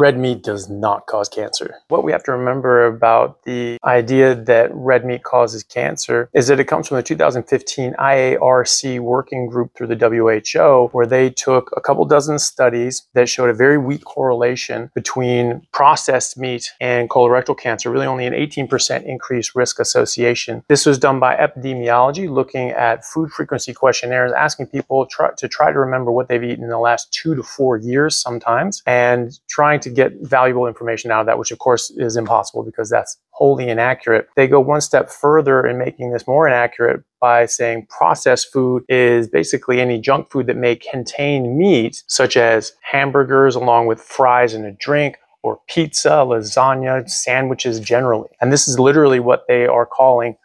red meat does not cause cancer. What we have to remember about the idea that red meat causes cancer is that it comes from the 2015 IARC working group through the WHO, where they took a couple dozen studies that showed a very weak correlation between processed meat and colorectal cancer, really only an 18% increased risk association. This was done by epidemiology, looking at food frequency questionnaires, asking people try, to try to remember what they've eaten in the last two to four years sometimes, and trying to get valuable information out of that, which of course is impossible because that's wholly inaccurate. They go one step further in making this more inaccurate by saying processed food is basically any junk food that may contain meat, such as hamburgers along with fries and a drink, or pizza, lasagna, sandwiches generally. And this is literally what they are calling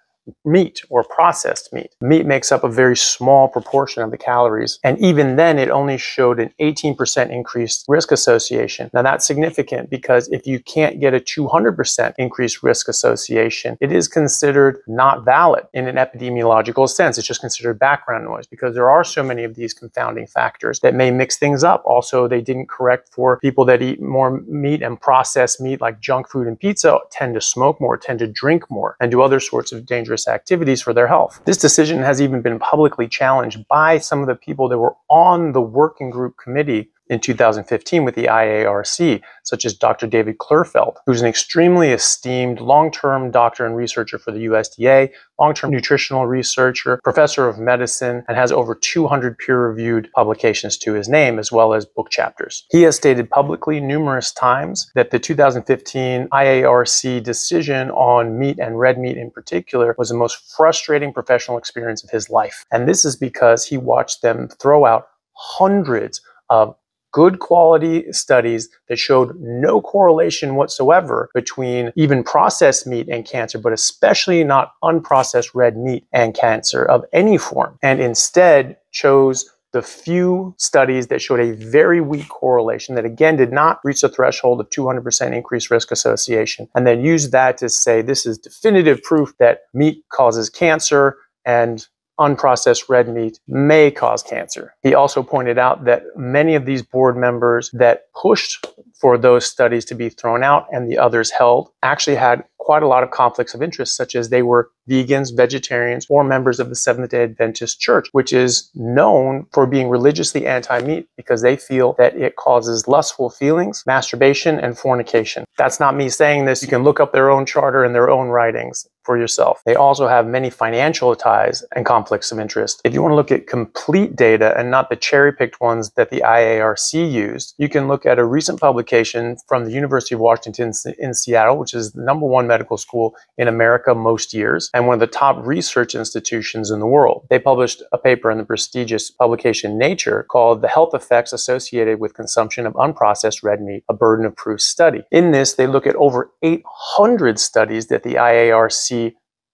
meat or processed meat. Meat makes up a very small proportion of the calories. And even then, it only showed an 18% increased risk association. Now, that's significant because if you can't get a 200% increased risk association, it is considered not valid in an epidemiological sense. It's just considered background noise because there are so many of these confounding factors that may mix things up. Also, they didn't correct for people that eat more meat and processed meat like junk food and pizza tend to smoke more, tend to drink more, and do other sorts of dangerous dangerous activities for their health. This decision has even been publicly challenged by some of the people that were on the working group committee in 2015 with the IARC, such as Dr. David Klurfeld, who's an extremely esteemed long-term doctor and researcher for the USDA, long-term nutritional researcher, professor of medicine, and has over 200 peer-reviewed publications to his name, as well as book chapters. He has stated publicly numerous times that the 2015 IARC decision on meat and red meat in particular was the most frustrating professional experience of his life. And this is because he watched them throw out hundreds of good quality studies that showed no correlation whatsoever between even processed meat and cancer, but especially not unprocessed red meat and cancer of any form, and instead chose the few studies that showed a very weak correlation that again did not reach the threshold of 200% increased risk association, and then used that to say this is definitive proof that meat causes cancer and unprocessed red meat may cause cancer. He also pointed out that many of these board members that pushed for those studies to be thrown out and the others held actually had quite a lot of conflicts of interest, such as they were vegans, vegetarians, or members of the Seventh day Adventist Church, which is known for being religiously anti meat because they feel that it causes lustful feelings, masturbation, and fornication. That's not me saying this. You can look up their own charter and their own writings for yourself. They also have many financial ties and conflicts of interest. If you want to look at complete data and not the cherry picked ones that the IARC used, you can look at a recent publication from the University of Washington in Seattle, which is the number one medical school in America most years and one of the top research institutions in the world. They published a paper in the prestigious publication Nature called The Health Effects Associated with Consumption of Unprocessed Red Meat, a Burden of Proof Study. In this, they look at over 800 studies that the IARC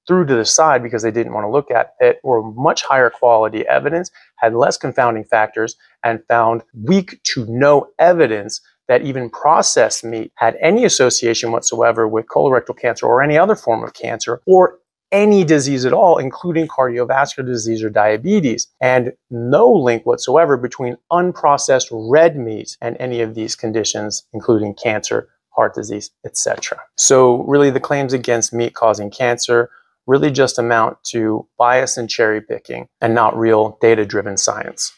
threw to the side because they didn't want to look at it were much higher quality evidence, had less confounding factors, and found weak to no evidence that even processed meat had any association whatsoever with colorectal cancer or any other form of cancer or any disease at all, including cardiovascular disease or diabetes, and no link whatsoever between unprocessed red meat and any of these conditions, including cancer, heart disease, etc. So really the claims against meat causing cancer really just amount to bias and cherry picking and not real data driven science.